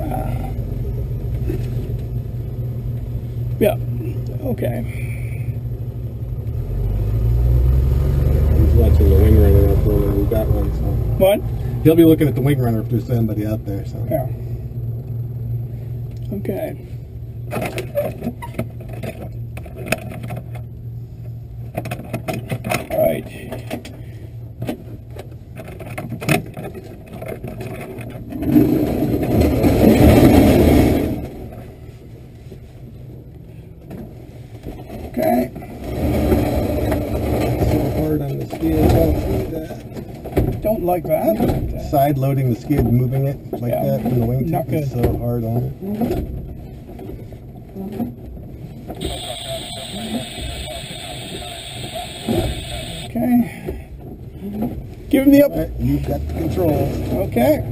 Uh, yeah. Okay. He's watching the wing runner up there. We got one, so What? he'll be looking at the wing runner if there's somebody out there. So Yeah. Okay. All right. Okay. so hard on the skid. Don't do that. Don't like that. Side loading the skid, moving it like Yeah. that from the wingtip is so hard on it. Okay. Give him the up. Right, you've got the controls. Okay.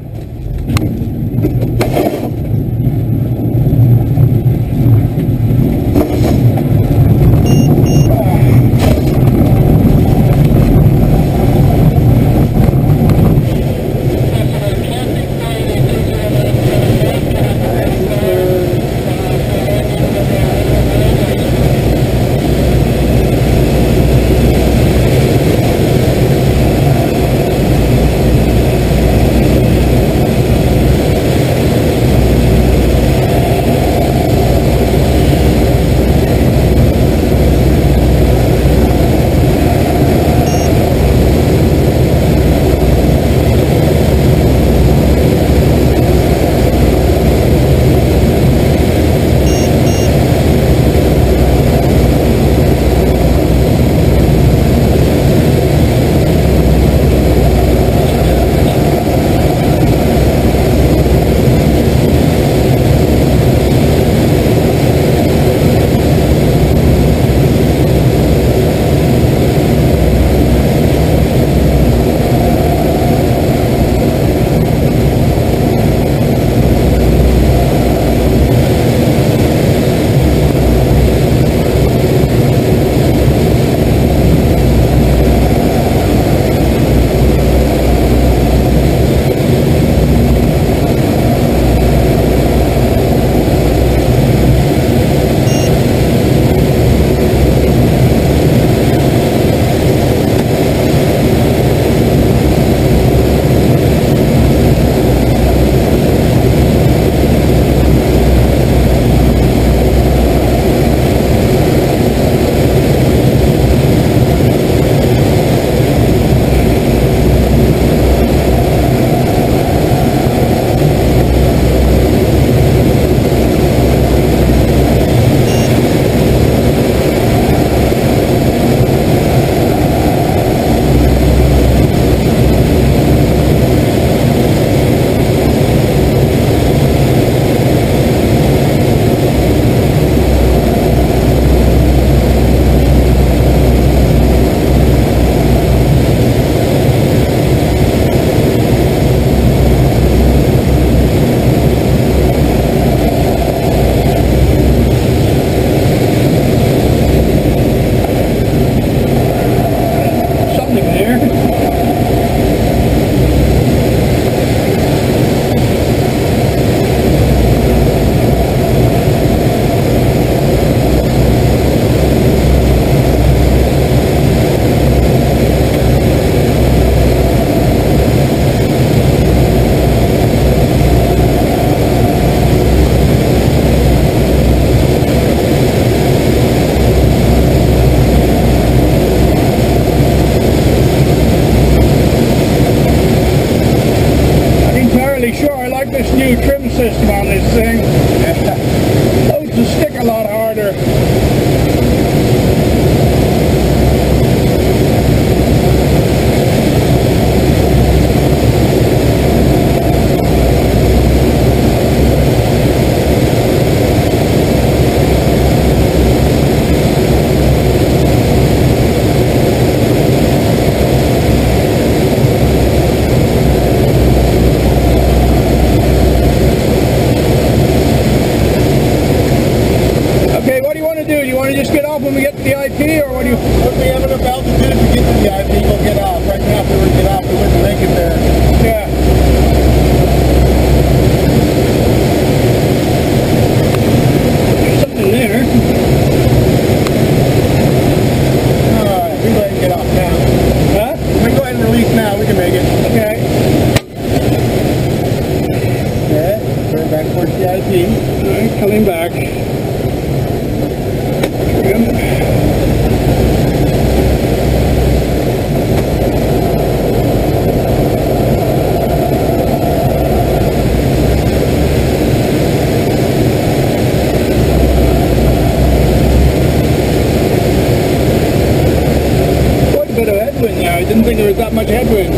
I didn't think there was that much headwind.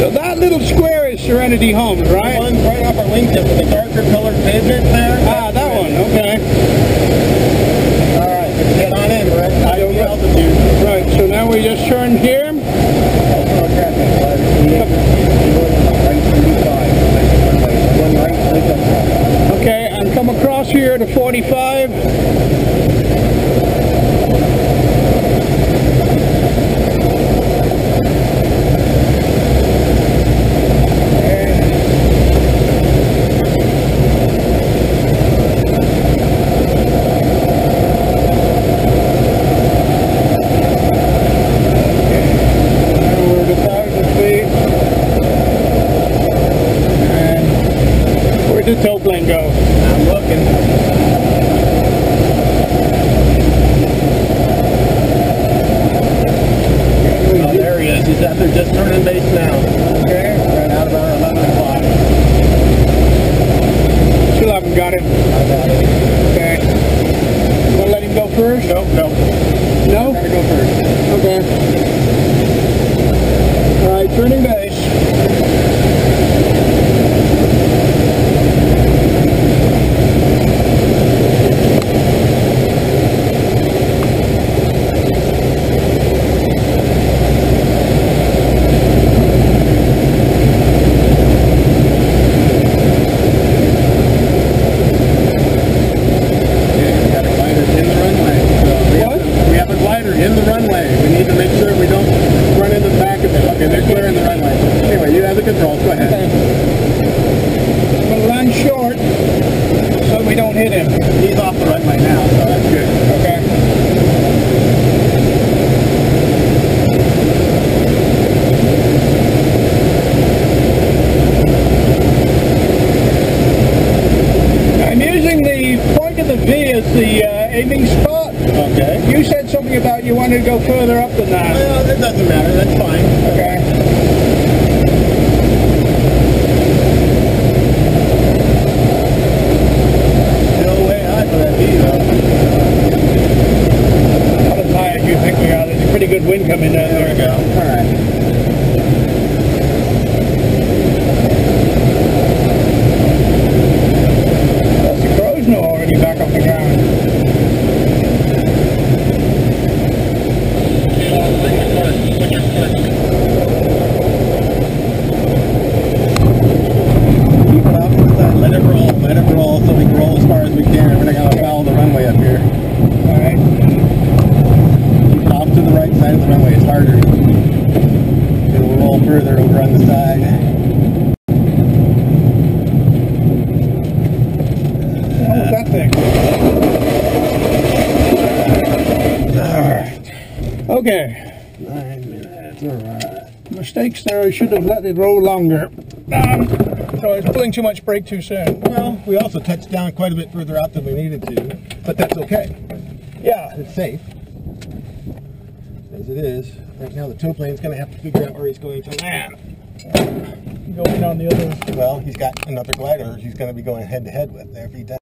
So that little square is Serenity Homes? Right off our wingtip with the darker colored pavement there. Ah, that one. Okay. All right, let's get on in. We're at IOE altitude. Right. So now we just turn here. Okay, and come across here to 45. Now we're at a thousand feet. And where did tow plane go? I'm looking. Oh, there there just turning base now. Okay. Right out about 11 o'clock. Still haven't got him. Okay. You wanna let him go first? Nope, nope. No? Gotta go first. Okay. All right, turning base. We got a glider in the runway. So we, What? Have, we have a glider in the runway. We need to make sure we don't run into the back of it. Okay, they're clearing the runway. Anyway, you have the controls. Go ahead. I'm gonna land short so we don't hit him. He's off the runway now, so that's good. Okay. I'm using the point of the V as the uh, aiming spot. Okay. You said something about you wanted to go further up than that. Well, it doesn't matter. That's fine. Okay. Still way high for that V, though. How high do you think we are? There's a pretty good wind coming down There we there. go. All right. That's the crow's know already back off the ground. Keep it off to the side. Let it roll. Let it roll so we can roll as far as we can. We're not going to foul the runway up here. All right. Keep it off to the right side of the runway. It's harder. It'll roll further over on the side. What was that thing? All right. Okay. Nine minutes. All right. Mistakes there. I should have let it roll longer. Um, so I was pulling too much brake too soon. Well, we also touched down quite a bit further out than we needed to, but that's okay. Yeah. It's safe. As it is. Right now, the tow plane's going to have to figure out where he's going to land. Going on the other. Well, he's got another glider he's going to be going head to head with. There, if he does.